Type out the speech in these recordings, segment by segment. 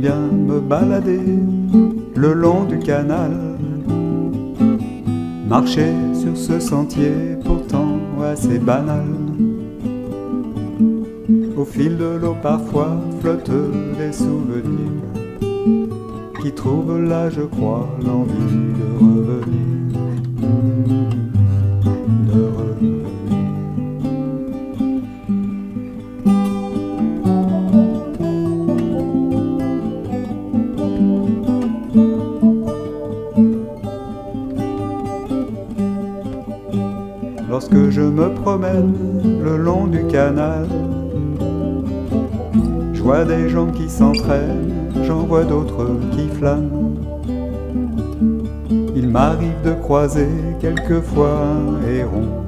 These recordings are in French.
bien me balader le long du canal. Marcher sur ce sentier pourtant assez banal. Au fil de l'eau parfois flottent des souvenirs qui trouvent là, je crois, l'envie de revenir. Lorsque je me promène le long du canal, je vois des gens qui s'entraînent, j'en vois d'autres qui flânent. Il m'arrive de croiser quelquefois un héron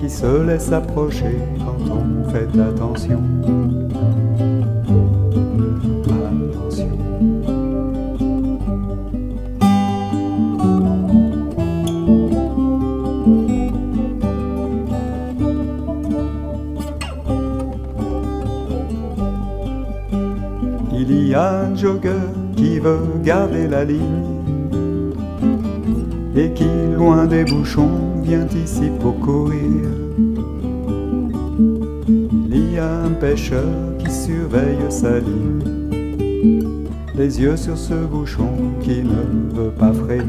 qui se laisse approcher quand on fait attention. Il y a un jogger qui veut garder la ligne et qui, loin des bouchons, vient ici pour courir. Il y a un pêcheur qui surveille sa ligne, les yeux sur ce bouchon qui ne veut pas frémir.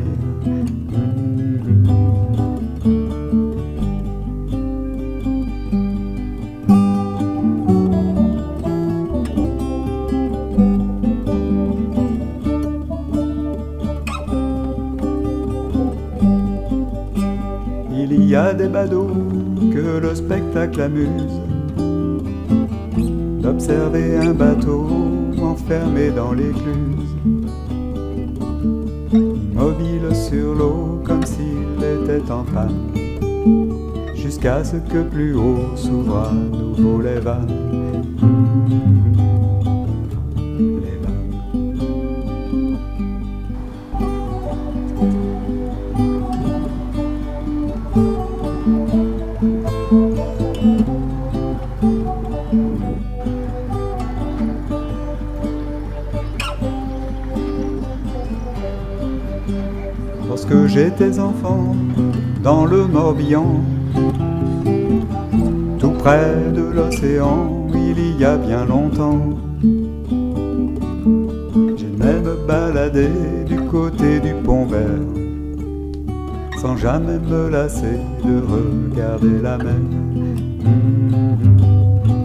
Y a des badauds que le spectacle amuse. D'observer un bateau enfermé dans l'écluse, immobile sur l'eau comme s'il était en panne, jusqu'à ce que plus haut s'ouvrent à nouveau les vannes. Lorsque j'étais enfant, dans le Morbihan, tout près de l'océan, il y a bien longtemps, j'aimais me balader du côté du pont vert, sans jamais me lasser de regarder la mer,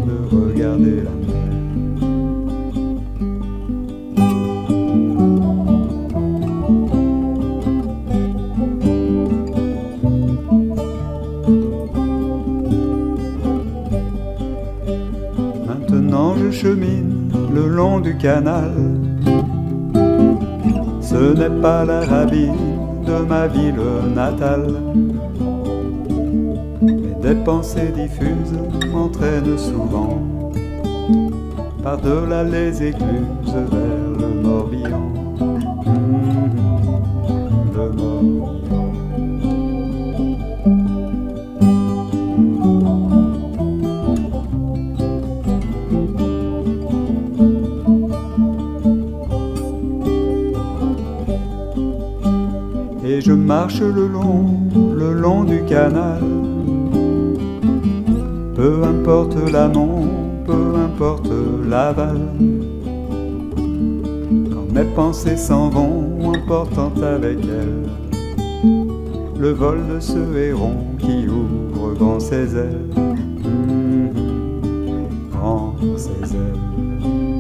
de regarder la mer. Chemine le long du canal. Ce n'est pas l'Arabie de ma ville natale. Mais des pensées diffuses m'entraînent souvent par-delà les écluses vers le Morbihan. Marche le long, le long du canal. Peu importe l'amont, peu importe l'aval. Quand mes pensées s'en vont, emportant avec elles le vol de ce héron qui ouvre grand ses ailes. Grand ses ailes.